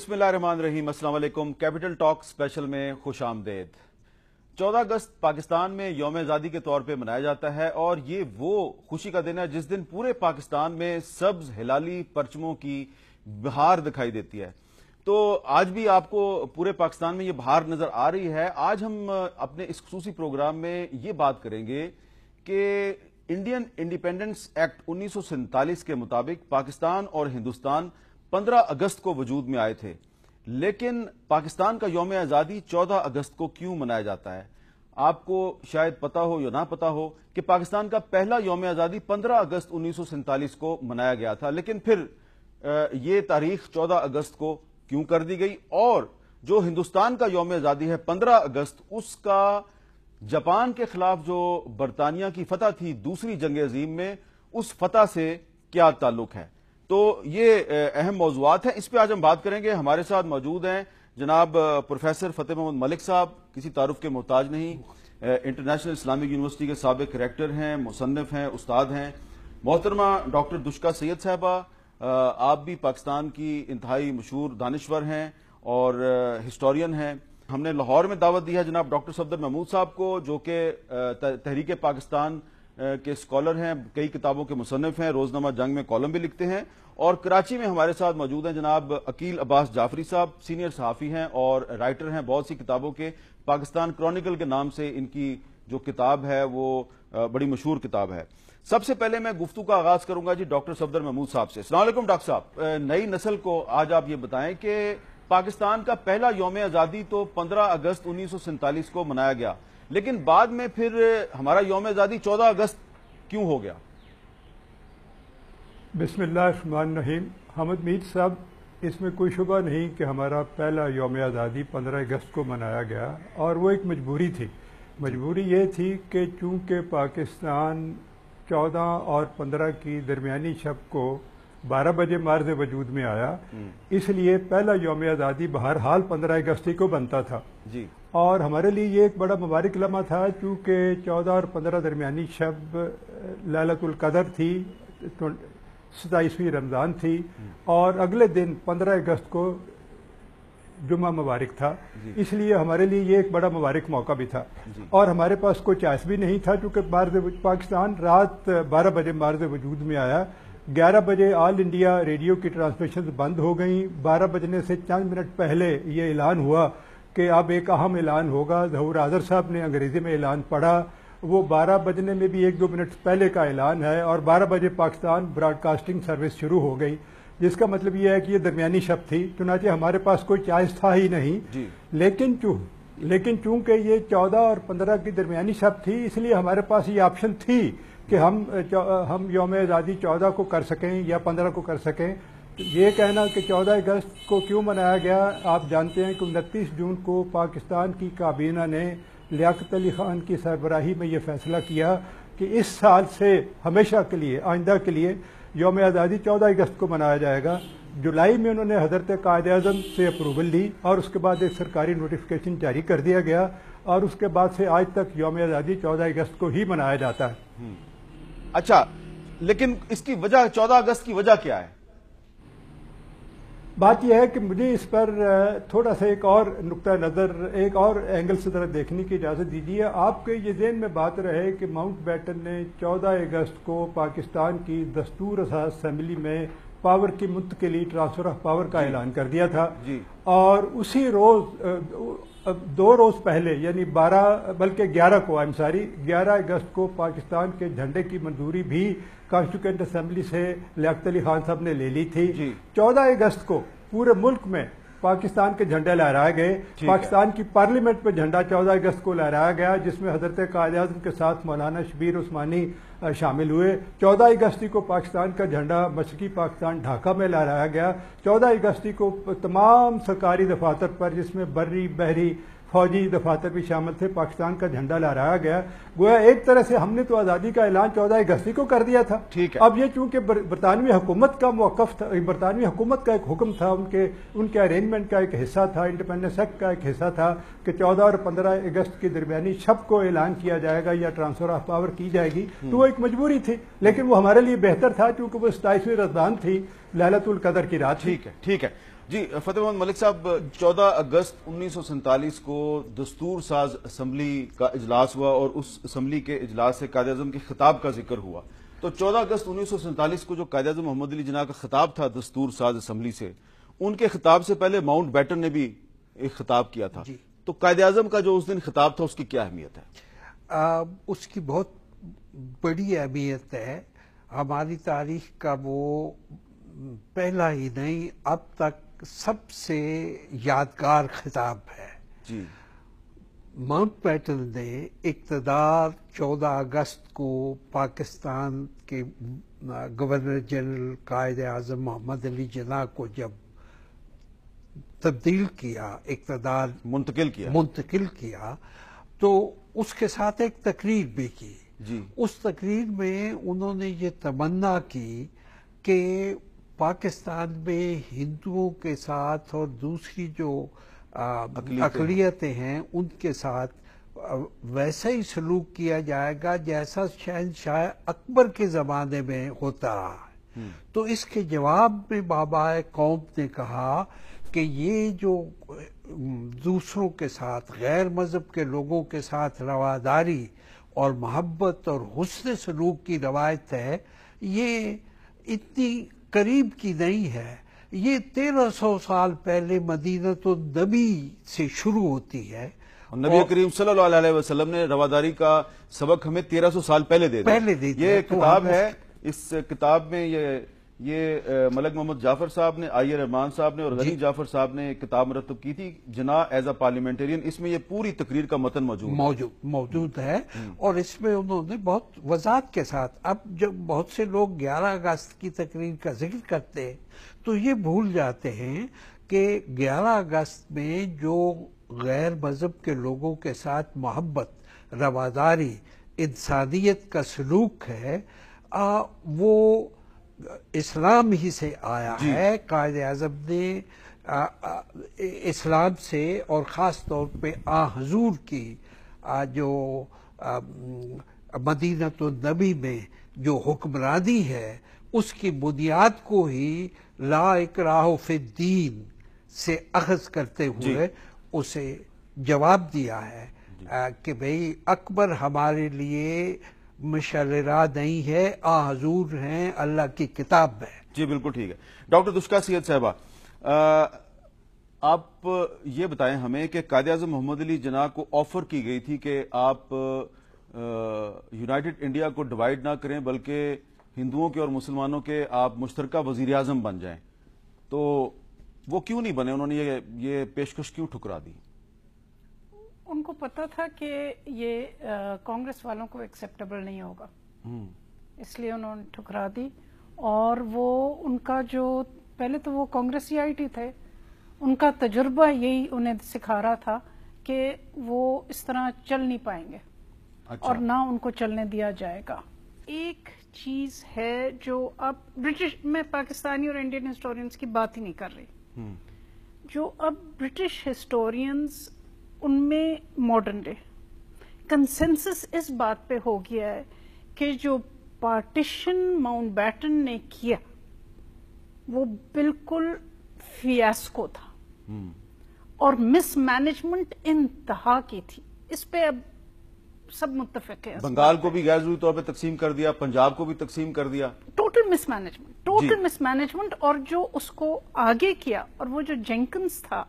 बिस्मिल्लाहमान अस्सलाम capital talk special में खुश आमदेद चौदह अगस्त पाकिस्तान में योम आज़ादी के तौर पर मनाया जाता है और ये वो खुशी का दिन है जिस दिन पूरे पाकिस्तान में सब्ज, हिलाली, परचमों की बहार दिखाई देती है। तो आज भी आपको पूरे पाकिस्तान में ये बहार नज़र आ रही है। आज हम अपने इस खसूसी प्रोग्राम में ये बात करेंगे कि इंडियन इंडिपेंडेंस एक्ट उन्नीस सौ सैंतालीस के मुताबिक पाकिस्तान और हिंदुस्तान 15 अगस्त को वजूद में आए थे। लेकिन पाकिस्तान का योम आज़ादी 14 अगस्त को क्यों मनाया जाता है? आपको शायद पता हो या ना पता हो कि पाकिस्तान का पहला योम आज़ादी 15 अगस्त उन्नीस सौ सैंतालीस को मनाया गया था। लेकिन फिर ये तारीख 14 अगस्त को क्यों कर दी गई? और जो हिंदुस्तान का योम आज़ादी है 15 अगस्त, उसका जापान के खिलाफ जो बरतानिया की फतह थी दूसरी जंग अजीम में, उस फतह से क्या ताल्लुक है? तो ये अहम मौजूद हैं। इस पर आज हम बात करेंगे। हमारे साथ मौजूद हैं जनाब प्रोफेसर फतेह मोहम्मद मलिक साहब। किसी तारुफ के मोहताज नहीं। इंटरनेशनल इस्लामिक यूनिवर्सिटी के सबक करेक्टर हैं मुसनफ हैं, उस्ताद हैं। मोहतरमा डॉक्टर दुष्का सैयद साहबा आप भी पाकिस्तान की इंतहाई मशहूर दानश्वर हैं और हिस्टोरियन हैं। हमने लाहौर में दावत दी है जनाब डॉक्टर सफदर महमूद साहब को, जो कि तहरीक पाकिस्तान के स्कॉलर हैं, कई किताबों के मुसनफ हैं, रोजनामा जंग में कॉलम भी लिखते हैं और कराची में हमारे साथ मौजूद हैं जनाब अकील अब्बास जाफरी साहब, सीनियर सहाफ़ी हैं और राइटर हैं बहुत सी किताबों के, पाकिस्तान क्रॉनिकल के नाम से इनकी जो किताब है वो बड़ी मशहूर किताब है। सबसे पहले मैं गुफ्तु का आगाज़ करूँगा जी डॉक्टर सफदर महमूद साहब से। सलामकुम डॉक्टर साहब। नई नस्ल को आज आप ये बताएँ कि पाकिस्तान का पहला योम आज़ादी तो 15 अगस्त उन्नीस को मनाया गया। लेकिन बाद में फिर हमारा योम आज़ादी 14 अगस्त क्यों हो गया? बिस्मिल्लाहिर्रहमानिर्रहीम। हमद मीर साहब इसमें कोई शुबा नहीं कि हमारा पहला योम आज़ादी 15 अगस्त को मनाया गया और वो एक मजबूरी थी। मजबूरी ये थी कि चूँकि पाकिस्तान 14 और 15 की दरमियानी शब को 12 बजे मार्ज वजूद में आया हम्म। इसलिए पहला योम आज़ादी बहरहाल 15 अगस्त को बनता था। जी। और हमारे लिए ये एक बड़ा मुबारक लम्हा था चूँकि 14 और 15 दरमियानी शब ललतुल कदर थी तो सताईसवीं रमज़ान थी। और अगले दिन 15 अगस्त को जुम्मा मुबारक था। इसलिए हमारे लिए ये एक बड़ा मुबारक मौका भी था। और हमारे पास कोई चॉइस भी नहीं था क्योंकि पाकिस्तान रात 12 बजे मार्ज वजूद में आया। 11 बजे ऑल इंडिया रेडियो की ट्रांसमिशन बंद हो गई। 12 बजने से चंद मिनट पहले ये ऐलान हुआ कि अब एक अहम ऐलान होगा। जहूर आजर साहब ने अंग्रेज़ी में ऐलान पढ़ा। वो 12 बजने में भी एक दो मिनट पहले का ऐलान है और 12 बजे पाकिस्तान ब्रॉडकास्टिंग सर्विस शुरू हो गई जिसका मतलब यह है कि ये दरमियानी शब्द थी। चुनाचे हमारे पास कोई चॉइस था ही नहीं। लेकिन चूँ लेकिन चूँकि ये 14 और 15 की दरमियानी शब्द थी इसलिए हमारे पास ये ऑप्शन थी कि हम हम योम आज़ादी 14 को कर सकें या 15 को कर सकें। ये कहना कि 14 अगस्त को क्यों मनाया गया, आप जानते हैं कि उनतीस जून को पाकिस्तान की काबीना ने लियाकत अली खान की सरबराही में ये फैसला किया कि इस साल से हमेशा के लिए, आइंदा के लिए योम आज़ादी 14 अगस्त को मनाया जाएगा। जुलाई में उन्होंने हज़रत कायद अजम से अप्रूवल ली और उसके बाद एक सरकारी नोटिफिकेशन जारी कर दिया गया और उसके बाद से आज तक योम आज़ादी चौदह अगस्त को ही मनाया जाता है। हम्म। अच्छा लेकिन इसकी वजह, चौदह अगस्त की वजह क्या है? बात यह है कि मुझे इस पर थोड़ा सा एक और नुकता नज़र एक और एंगल से तरह देखने की इजाज़त दीजिए। आपके ये जेन में बात रहे कि माउंट बैटन ने 14 अगस्त को पाकिस्तान की दस्तूर असम्बली में पावर की मुंतकली ट्रांसफ़र ऑफ़ पावर का ऐलान कर दिया था। जी। और उसी रोज दो रोज पहले यानी 12 बल्कि 11 को आई एम सॉरी 11 अगस्त को पाकिस्तान के झंडे की मंजूरी भी कॉन्स्टिट्यूंट असेंबली से लियात अली खान साहब ने ले ली थी। चौदह अगस्त को पूरे मुल्क में पाकिस्तान के झंडे लहराए गए। पाकिस्तान की पार्लियामेंट में झंडा चौदह अगस्त को लहराया गया जिसमें हज़रत कायद के साथ मौलाना शबीर उस्मानी शामिल हुए। चौदह अगस्ती को पाकिस्तान का झंडा मशरकी पाकिस्तान ढाका में लहराया गया। चौदह अगस्ती को तमाम सरकारी दफातर पर जिसमें बर्री बहरी फौजी दफातर भी शामिल थे पाकिस्तान का झंडा लहराया गया। गोया एक तरह से हमने तो आज़ादी का ऐलान चौदह अगस्ती को कर दिया था। ठीक है। अब ये चूँकि बरतानवी हुकूमत का मौकफ था बरतानवी हुकूमत का एक हुक्म था उनके उनके अरेंजमेंट का एक हिस्सा था इंडिपेंडेंस एक्ट का एक हिस्सा था कि चौदह और पंद्रह अगस्त के दरमियानी शब को ऐलान किया जाएगा या ट्रांसफ़र ऑफ़ पावर की जाएगी तो वो एक मजबूरी थी। लेकिन वो हमारे लिए बेहतर था क्योंकि वो सताइसवीं रजदान थी लहलतुल कदर की रात ठीक है ठीक है। जी फतेह मोहम्मद मलिक साहब 14 अगस्त उन्नीस को दस्तूर साज असम्बली का इजलास हुआ और उस असम्बली के इजलास से कायद अजम के खिताब का ज़िक्र हुआ। तो 14 अगस्त उन्नीस को जो कायद अजम मोहम्मद अली जना का खिताब था दस्तूर साज असम्बली से उनके खिताब से पहले माउंट बैटन ने भी एक खिताब किया था। तो कायद अजम का जो उस दिन खिताब था उसकी क्या अहमियत है? आ, उसकी बहुत बड़ी अहमियत है। हमारी तारीख का वो पहला ही नहीं अब तक सबसे यादगार खिताब है। जी। माउंट पैटन ने इकतदार 14 अगस्त को पाकिस्तान के गवर्नर जनरल कायद आज़म मोहम्मद अली जना को जब तब्दील किया इकतदार मुंतकिल किया। मुंतकिल किया तो उसके साथ एक तकरीर भी की। जी। उस तकरीर में उन्होंने ये तमन्ना की कि पाकिस्तान में हिंदुओं के साथ और दूसरी जो अकलीतें हैं उनके साथ वैसा ही सलूक किया जाएगा जैसा शहनशाह अकबर के ज़माने में होता रहा हम्म। तो इसके जवाब में बाबा कौम ने कहा कि ये जो दूसरों के साथ गैर मज़हब के लोगों के साथ रवादारी और मोहब्बत और हुसन सलूक की रवायत है ये इतनी करीब की नहीं है। ये तेरह सौ साल पहले मदीना तो नबी से शुरू होती है। नबी करीम सल्लल्लाहु अलैहि वसल्लम ने रवादारी का सबक हमें तेरह सौ साल पहले दे पहले दे ये तो किताब है। इस किताब में ये ये मलक मोहम्मद जाफ़र साहब ने आई रहमान साहब ने और गनी जाफ़र साहब ने किताब मरतब की थी जना एज अ पार्लियामेंटेरियन। इसमें ये पूरी तकरीर का मतन मौजूद मौजूद मौजूद है। हम्म। और इसमें उन्होंने बहुत वजात के साथ अब जब बहुत से लोग 11 अगस्त की तकरीर का ज़िक्र करते हैं तो ये भूल जाते हैं कि 11 अगस्त में जो गैर मज़हब के लोगों के साथ मोहब्बत रवादारी इंसानियत का सलूक है आ, वो इस्लाम ही से आया है कायद अजम ने इस्लाम से और ख़ास तौर पे आ हजूर की आ, जो मदीनत नबी में जो हुक्मरानी है उसकी बुनियाद को ही ला इकराह दीन से अखज करते हुए उसे जवाब दिया है कि भाई अकबर हमारे लिए मशरा नहीं है, आ हजूर हैं, अल्लाह की किताब है। जी, बिल्कुल ठीक है। डॉक्टर दुष्का सैयद साहबा आप ये बताएँ हमें कि कायद अजम मोहम्मद अली जना को ऑफ़र की गई थी कि आप यूनाइटेड इंडिया को डिवाइड ना करें, बल्कि हिंदुओं के और मुसलमानों के आप मुश्तर वज़ीर आज़म बन जाएँ। तो वो क्यों नहीं बने? उन्होंने ये ये पेशकश क्यों ठुकरा दी? उनको पता था कि ये कांग्रेस वालों को एक्सेप्टेबल नहीं होगा हम्म। इसलिए उन्होंने ठुकरा दी और वो उनका जो पहले तो वो कांग्रेसी थे उनका तजुर्बा यही उन्हें सिखा रहा था कि वो इस तरह चल नहीं पाएँगे अच्छा। और ना उनको चलने दिया जाएगा एक चीज़ है जो अब ब्रिटिश मैं पाकिस्तानी और इंडियन हिस्टोरियंस की बात ही नहीं कर रही हम्म। जो अब ब्रिटिश हिस्टोरियंस उनमें मॉडर्न डे कंसेंसस इस बात पे हो गया है कि जो पार्टीशन माउंट बैटन ने किया वो बिल्कुल फियास्को था। हम्म। और मिसमैनेजमेंट इंतहा की थी। इस पे अब सब मुतफिक है बंगाल को भी गैर ज़रूरी तौर पर तकसीम कर दिया पंजाब को भी तकसीम कर दिया। टोटल मिसमैनेजमेंट टोटल मिसमैनेजमेंट और जो उसको आगे किया और वो जो जेंकन्स था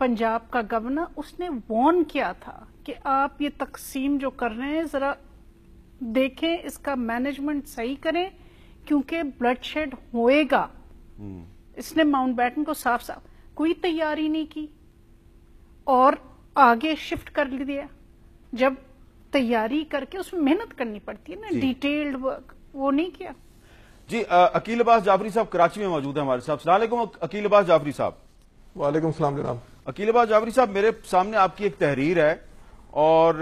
पंजाब का गवर्नर उसने वॉर्न किया था कि आप ये तकसीम जो कर रहे हैं जरा देखें इसका मैनेजमेंट सही करें क्योंकि ब्लड शेड होएगा। हम्म। इसने माउंट बैटन को साफ़ साफ़ कोई तैयारी नहीं की और आगे शिफ्ट कर दिया जब तैयारी करके उसमें मेहनत करनी पड़ती है ना डिटेल्ड वर्क वो नहीं किया। जी अकील अब्बास जाफरी साहब कराची में मौजूद है हमारे साथ सलाम अकील अब्बास जाफरी साहब। वालेकुम सलाम जनाब। अकीलबाज जावरी साहब मेरे सामने आपकी एक तहरीर है और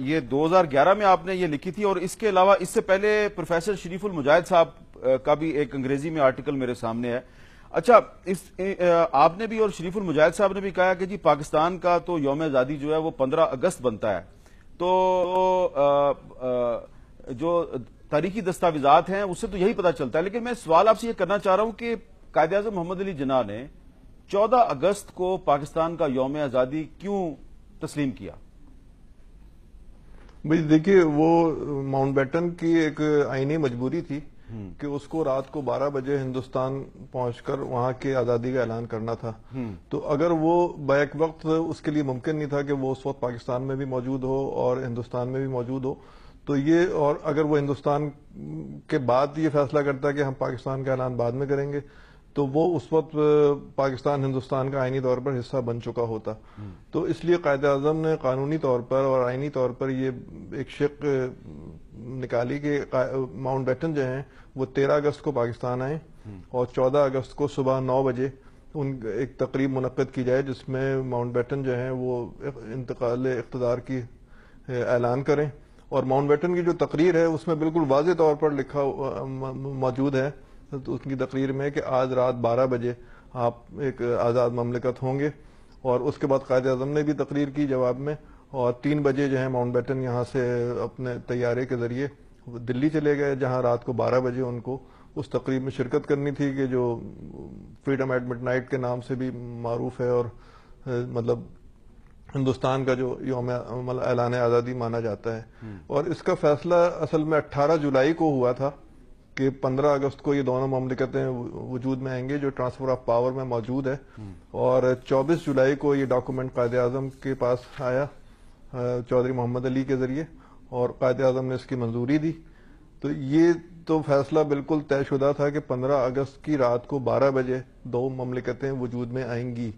ये 2011 में आपने ये लिखी थी और इसके अलावा इससे पहले प्रोफेसर शरीफुल मुजाहिद साहब का भी एक अंग्रेज़ी में आर्टिकल मेरे सामने है। अच्छा इस आपने भी और शरीफुल मुजाहिद साहब ने भी कहा कि जी पाकिस्तान का तो योम आज़ादी जो है वो 15 अगस्त बनता है। तो आ, आ, जो तारीखी दस्तावेजात हैं उससे तो यही पता चलता है। लेकिन मैं सवाल आपसे ये करना चाह रहा हूँ कि कायद मोहम्मद अली जना ने चौदह अगस्त को पाकिस्तान का योम आज़ादी क्यों तस्लीम किया? भाई देखिए वो माउंटबेटन की एक आईनी मजबूरी थी कि उसको रात को 12 बजे हिंदुस्तान पहुंचकर वहाँ की आज़ादी का ऐलान करना था। तो अगर वो बैक वक्त उसके लिए मुमकिन नहीं था कि वो उस वक्त पाकिस्तान में भी मौजूद हो और हिंदुस्तान में भी मौजूद हो तो ये और अगर वो हिंदुस्तान के बाद ये फैसला करता कि हम पाकिस्तान का ऐलान बाद में करेंगे तो वो उस वक्त पाकिस्तान हिंदुस्तान का आईनी तौर पर हिस्सा बन चुका होता। तो इसलिए कायद अजम ने कानूनी तौर पर और आईनी तौर पर ये एक शिक निकाली कि माउंट बैटन जो है वो तेरह अगस्त को पाकिस्तान आए और चौदह अगस्त को सुबह नौ बजे उन एक तकरीब मुनद की जाए जिसमें माउंट बैटन जो है वो इंतकाल इकतदार की ऐलान करें। और माउंट बैटन की जो तकरीर है उसमें बिल्कुल वाज तौर पर लिखा मौजूद है तो उनकी तकरीर में कि आज रात 12 बजे आप एक आज़ाद ममलिकत होंगे और उसके बाद कायद अजम ने भी तकरीर की जवाब में और तीन बजे जो है माउंट बैटन यहाँ से अपने तैयारे के ज़रिए दिल्ली चले गए जहाँ रात को 12 बजे उनको उस तकरीब में शिरकत करनी थी कि जो फ्रीडम एट मिड नाइट के नाम से भी मरूफ है और मतलब हिंदुस्तान का जो योम ऐलान आज़ादी माना जाता है हम्म। और इसका फैसला असल में 18 जुलाई को हुआ था कि 15 अगस्त को ये दोनों ममलिकतें वजूद में आएँगे, जो ट्रांसफ़र ऑफ़ पावर में मौजूद है। और 24 जुलाई को ये डॉक्यूमेंट कायद आज़म के पास आया चौधरी मोहम्मद अली के ज़रिए, और कायद आज़म ने इसकी मंजूरी दी। तो ये तो फैसला बिल्कुल तयशुदा था कि 15 अगस्त की रात को 12 बजे दो ममलिकतें वजूद में आएँगी।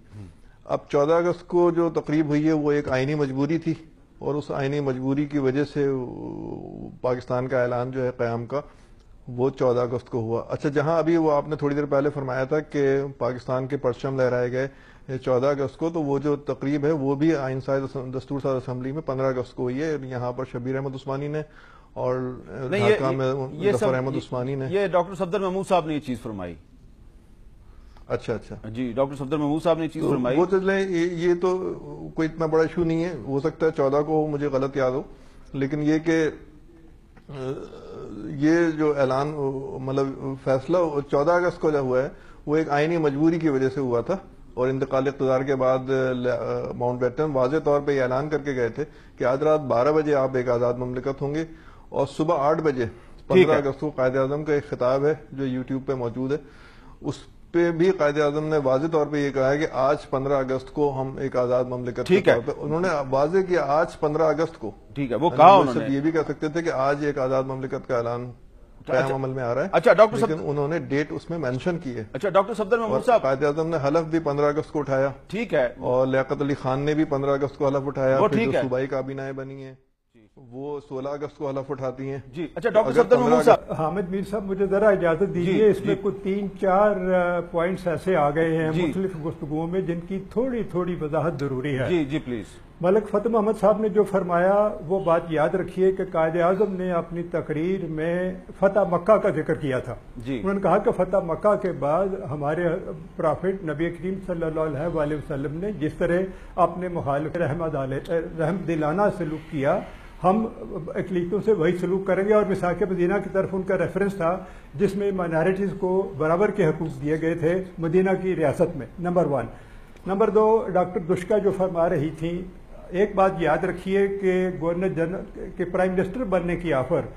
अब 14 अगस्त को जो तकरीब हुई है, वो एक आईनी मजबूरी थी, और उस आईनी मजबूरी की वजह से पाकिस्तान का ऐलान जो है, क्याम का वो चौदह अगस्त को हुआ। अच्छा जहाँ अभी वो आपने थोड़ी देर पहले फरमाया था कि पाकिस्तान के परचम लहराए गए चौदह अगस्त को तो वो जो तकरीब है वो भी आइन साइज़ दस्तूर साज असम्बली में पंद्रह अगस्त को हुई है। यहाँ पर शबीर अहमद उस्मानी ने और ढाका में ज़फ़र अहमद उस्मानी ने। ये डॉक्टर सफदर महमूद साहब ने ये चीज़ फरमाई। अच्छा अच्छा। जी डॉक्टर सफदर महमूद साहब ने चीज़ तो फरमाई। वो चले ये, ये तो कोई इतना बड़ा इशू नहीं है। हो सकता है चौदह को मुझे गलत याद हो। लेकिन ये कि ये जो ऐलान मतलब फैसला चौदह अगस्त को जो हुआ है वो एक आईनी मजबूरी की वजह से हुआ था और इंतकाल इकतदार के बाद माउंट बैटन वाज तौर पर ऐलान करके गए थे कि आज रात बारह बजे आप एक आज़ाद ममलिकत होंगे और सुबह आठ बजे पंद्रह अगस्त को कायद आज़म का एक खिताब है जो यूट्यूब पे मौजूद है। उस पे भी कायदे आज़म ने वाजे तौर पे ये कहा है कि आज 15 अगस्त को हम एक आज़ाद ममलिकत ठीक है। उन्होंने वाजे किया आज 15 अगस्त को। ठीक है वो कहा उन्होंने। ये भी कह सकते थे कि आज एक आज़ाद ममलिकत का ऐलान अच्छा, अमल में आ रहा है। अच्छा डॉक्टर लेकिन उन्होंने डेट उसमें मेंशन की है। अच्छा डॉक्टर सफदर महमूद साहब। कायद आज़म ने हलफ भी पंद्रह अगस्त को उठाया। ठीक है। और लियाकत अली खान ने भी पंद्रह अगस्त को हलफ उठाया। फिर सूबाई काबीनाएँ बनी है। वो 16 अगस्त को हलफ उठाती हैं। जी अच्छा डॉक्टर सफदर साहब हामिद मीर साहब मुझे जरा इजाज़त दीजिए इसमें कुछ तीन चार पॉइंट्स ऐसे आ गए हैं मुख्तलिफ़ गुफ्तुओं में जिनकी थोड़ी थोड़ी वजाहत ज़रूरी है। जी जी प्लीज़ मलक फतेह मोहम्मद साहब ने जो फरमाया वो बात याद रखिए कि कायद आज़म ने अपनी तकरीर में फतेह मक्का का ज़िक्र किया था। जी। उन्होंने कहा कि फतेह मक्का के बाद हमारे प्रॉफिट नबी करीम सल्लल्लाहु अलैहि वसल्लम ने जिस तरह अपने मुखालिफ रहम दिलाना सलूक किया हम अकलीतों से वही सलूक करेंगे और मिसाक मदीना की तरफ़ उनका रेफरेंस था, जिसमें माइनॉरिटीज़ को बराबर के हकूक दिए गए थे मदीना की रियासत में नंबर वन नंबर दो डॉक्टर दुष्का जो फरमा रही थी, एक बात याद रखिए कि गवर्नर जनरल के प्राइम मिनिस्टर बनने की ऑफ़र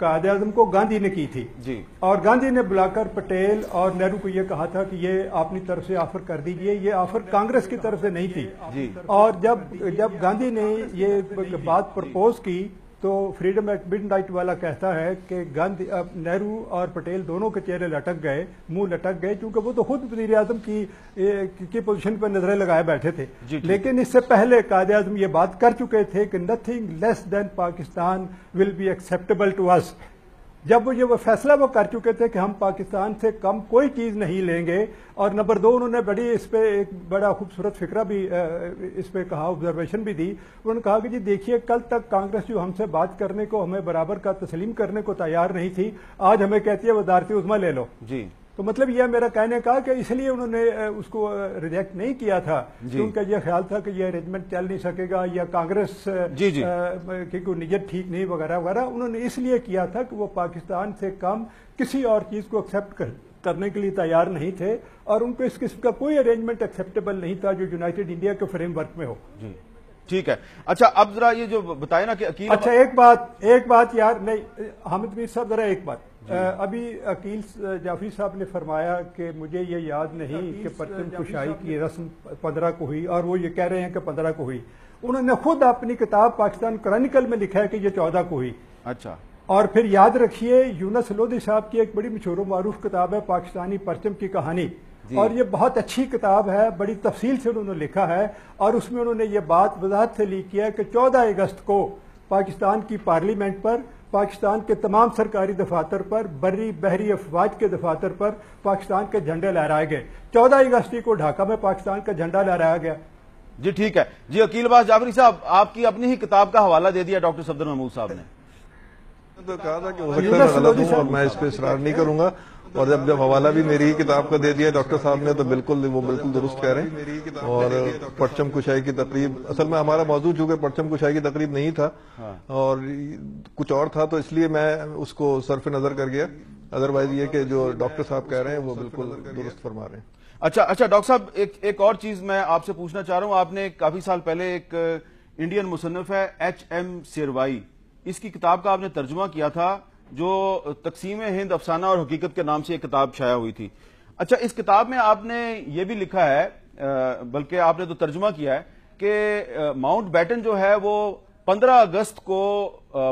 कायद आज़म को गांधी ने की थी। जी। और गांधी ने बुलाकर पटेल और नेहरू को यह कहा था कि ये अपनी तरफ़ से ऑफ़र कर दीजिए। ये ऑफ़र कांग्रेस की तरफ़ से नहीं थी। जी। और जब जब गांधी ने ये बात प्रपोज की तो फ्रीडम एट नाइट वाला कहता है कि गांधी नेहरू और पटेल दोनों के चेहरे लटक गए मुँह लटक गए क्योंकि वो तो खुद वज़ीर आज़म की, की पोजीशन पर नज़रें लगाए बैठे थे। लेकिन इससे पहले कायद आज़म ये बात कर चुके थे कि nothing less than Pakistan will be acceptable to us जब वो ये वो फैसला वो कर चुके थे कि हम पाकिस्तान से कम कोई चीज़ नहीं लेंगे, और नंबर दो उन्होंने बड़ी इस पर एक बड़ा खूबसूरत फिक्रा भी इस पर कहा ऑब्जर्वेशन भी दी। उन्होंने कहा कि जी देखिए, कल तक कांग्रेस जो हमसे बात करने को, हमें बराबर का तस्लीम करने को तैयार नहीं थी, आज हमें कहती है वजारती उजमा ले लो। जी। तो मतलब यह मेरा कहने का कि इसलिए उन्होंने उसको रिजेक्ट नहीं किया था क्योंकि यह ख्याल था कि यह अरेंजमेंट चल नहीं सकेगा या कांग्रेस जी जी। की कोई नियत ठीक नहीं वगैरह वगैरह। उन्होंने इसलिए किया था कि वो पाकिस्तान से कम किसी और चीज़ को एक्सेप्ट कर करने के लिए तैयार नहीं थे और उनको इस किस्म का कोई अरेंजमेंट एक्सेप्टेबल नहीं था जो यूनाइटेड इंडिया के फ्रेमवर्क में हो। जी। ठीक है। अच्छा अब जरा ये जो बताए ना कि अकील अच्छा एक बात एक बात यार नहीं हामिद मीर साहब जरा एक बात। अभी अकील जाफरी साहब ने फरमाया कि मुझे ये याद नहीं कि परचम कुशाई की रस्म पंद्रह को हुई और वो ये कह रहे हैं कि पंद्रह को हुई। उन्होंने खुद अपनी किताब पाकिस्तान क्रॉनिकल में लिखा है कि ये चौदह को हुई। अच्छा। और फिर याद रखिए यूनस लोधी साहब की एक बड़ी मशहूर मरूफ किताब है पाकिस्तानी परचम की कहानी। और ये बहुत अच्छी किताब है बड़ी तफसील से उन्होंने लिखा है और उसमें उन्होंने ये बात वजाहत से ली किया कि चौदह अगस्त को पाकिस्तान की पार्लियामेंट पर पाकिस्तान के तमाम सरकारी दफातर पर बरी बहरी अफवाज के दफातर पर पाकिस्तान के झंडे लहराए गए। चौदह अगस्त को ढाका में पाकिस्तान का झंडा लहराया गया। जी ठीक है। जी अकील बास जाफरी साहब आपकी अपनी ही किताब का हवाला दे दिया डॉक्टर सफदर महमूद साहब ने। तो कहा था कि हो सकता है गलत हूँ और मैं इस पर इसरार नहीं करूँगा। और जब जब हवाला भी मेरी ही किताब का दे दिया डॉक्टर साहब ने तो बिल्कुल वो बिल्कुल दुरुस्त कह रहे हैं। और परचम कुशाई की तकरीब असल में हमारा मौजूद चूँकि परचम कुशाई की तकरीब नहीं था और कुछ और था तो इसलिए मैं उसको सरफ नज़र कर गया। अदरवाइज़ ये कि जो डॉक्टर साहब कह रहे हैं वो बिल्कुल दुरुस्त फरमा रहे हैं। अच्छा अच्छा डॉक्टर साहब एक एक और चीज़ मैं आपसे पूछना चाह रहा हूँ। आपने काफ़ी साल पहले एक इंडियन मुसनफ है एच एम सिरवाई इसकी किताब का आपने तर्जुमा किया था जो तकसीम हिंद अफसाना और हकीकत के नाम से एक किताब छाया हुई थी। अच्छा इस किताब में आपने ये भी लिखा है बल्कि आपने तो तर्जुमा किया है कि माउंट बैटन जो है वो 15 अगस्त को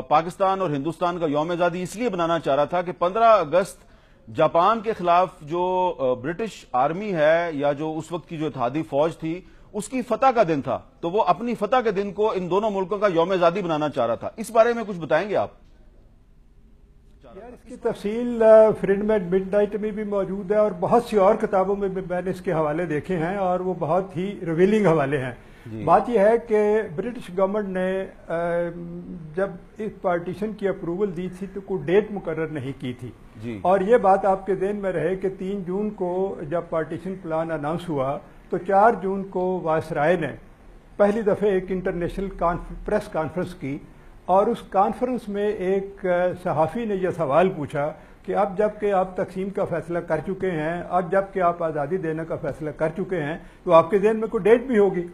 पाकिस्तान और हिंदुस्तान का योम आज़ादी इसलिए बनाना चाह रहा था कि 15 अगस्त जापान के खिलाफ जो ब्रिटिश आर्मी है या जो उस वक्त की जो इतिहादी फौज थी, उसकी फतह का दिन था। तो वो अपनी फतह के दिन को इन दोनों मुल्कों का योम आज़ादी बनाना चाह रहा था। इस बारे में कुछ बताएँगे आप? यार इसकी तफसील फ्रेंड में मिड नाइट में भी मौजूद है और बहुत सी और किताबों में भी मैंने इसके हवाले देखे हैं और वो बहुत ही रिवीलिंग हवाले हैं। बात यह है कि ब्रिटिश गवर्नमेंट ने जब इस पार्टीशन की अप्रूवल दी थी तो कोई डेट मुकर नहीं की थी। और ये बात आपके देन में रहे कि तीन जून को जब पार्टीशन प्लान अनाउंस हुआ तो चार जून को वायसराय ने पहली दफे एक इंटरनेशनल प्रेस कॉन्फ्रेंस की और उस कॉन्फ्रेंस में एक सहाफ़ी ने यह सवाल पूछा कि अब जबकि आप तकसीम का फैसला कर चुके हैं, अब जबकि आप आज़ादी देने का फैसला कर चुके हैं तो आपके जहन में कोई डेट भी होगी।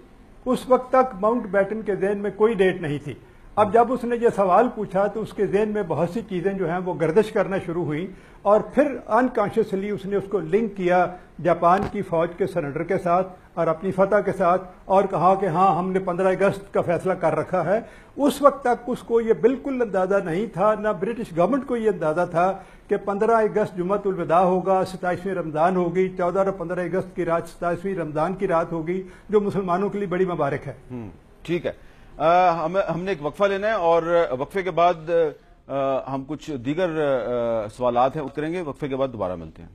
उस वक्त तक माउंट बैटन के जहन में कोई डेट नहीं थी। अब जब उसने ये सवाल पूछा तो उसके जहन में बहुत सी चीज़ें जो हैं वो गर्दिश करना शुरू हुई और फिर अनकॉन्शियसली उसने उसको लिंक किया जापान की फौज के सरेंडर के साथ और अपनी फतह के साथ और कहा कि हाँ हमने पंद्रह अगस्त का फैसला कर रखा है। उस वक्त तक उसको ये बिल्कुल अंदाज़ा नहीं था ना ब्रिटिश गवर्नमेंट को ये अंदाज़ा था कि पंद्रह अगस्त जुम्मत जुमतुलविदा होगा सताईसवीं रमज़ान होगी चौदह और पंद्रह अगस्त की रात सताईसवीं रमज़ान की रात होगी जो मुसलमानों के लिए बड़ी मुबारक है। हम्म, ठीक है। हम, हमने एक वक्फा लेना है और वक्फे के बाद हम कुछ दीगर सवाल हैं करेंगे, वक्फे के बाद दोबारा मिलते हैं।